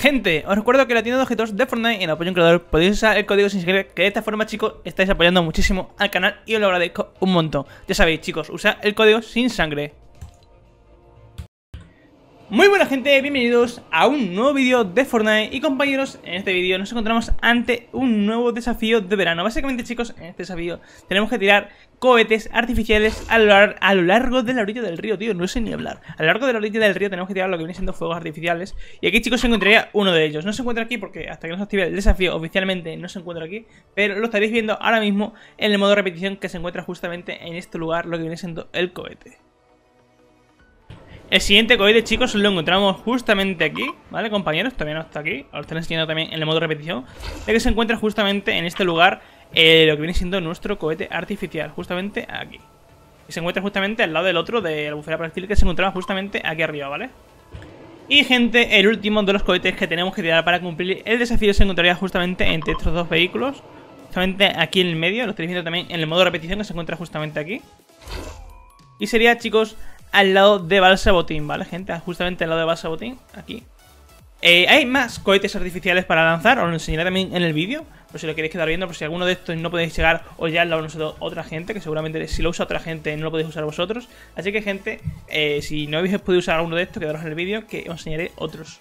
Gente, os recuerdo que la tienda de objetos de Fortnite en apoyo a un creador podéis usar el código sin que de esta forma chicos estáis apoyando muchísimo al canal y os lo agradezco un montón. Ya sabéis chicos, usa el código sin sangre. Muy buena gente, bienvenidos a un nuevo vídeo de Fortnite. Y compañeros, en este vídeo nos encontramos ante un nuevo desafío de verano. Básicamente chicos, en este desafío tenemos que tirar cohetes artificiales a lo, a lo, largo de la orilla del río, tío, no sé ni hablar. A lo largo de la orilla del río tenemos que tirar lo que viene siendo fuegos artificiales. Y aquí chicos se encontraría uno de ellos, no se encuentra aquí porque hasta que no se active el desafío oficialmente no se encuentra aquí Pero lo estaréis viendo ahora mismo en el modo repetición que se encuentra justamente en este lugar, lo que viene siendo el cohete el siguiente cohete, chicos, lo encontramos justamente aquí, ¿vale, compañeros? Todavía no está aquí, lo están enseñando también en el modo repetición. De que se encuentra justamente en este lugar eh, lo que viene siendo nuestro cohete artificial, justamente aquí. Y se encuentra justamente al lado del otro de la bufera proyectil que se encontraba justamente aquí arriba, ¿vale? Y gente, el último de los cohetes que tenemos que tirar para cumplir el desafío se encontraría justamente entre estos dos vehículos. Justamente aquí en el medio, lo estáis viendo también en el modo repetición que se encuentra justamente aquí. Y sería, chicos, al lado de Balsa Botín, ¿vale, gente? Justamente al lado de Balsa Botín, aquí. Eh, hay más cohetes artificiales para lanzar, os lo enseñaré también en el vídeo, por si lo queréis quedar viendo, por si alguno de estos no podéis llegar o ya lo usado otra gente, que seguramente si lo usa otra gente no lo podéis usar vosotros. Así que gente, eh, si no habéis podido usar alguno de estos, quedaros en el vídeo que os enseñaré otros.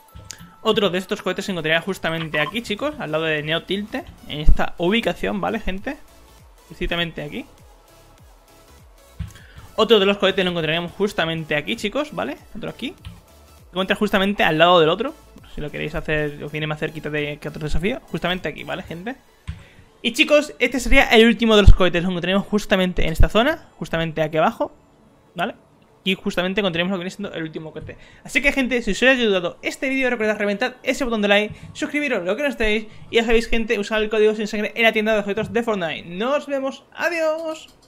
Otros de estos cohetes se encontraría justamente aquí, chicos, al lado de Neo Tilte, en esta ubicación, ¿vale, gente? Precisamente aquí. Otro de los cohetes lo encontraríamos justamente aquí, chicos, ¿vale? Otro aquí. Se encuentra justamente al lado del otro. Si lo queréis hacer, os viene más cerquita de que otro desafío. Justamente aquí, ¿vale, gente? Y chicos, este sería el último de los cohetes. Lo encontraríamos justamente en esta zona. Justamente aquí abajo. ¿Vale? Y justamente encontraremos lo que viene siendo el último cohete. Así que, gente, si os ha ayudado este vídeo, recordad reventar ese botón de like, suscribiros lo que no estéis. Y ya sabéis, gente, usar el código sin sangre en la tienda de objetos de Fortnite. Nos vemos. Adiós.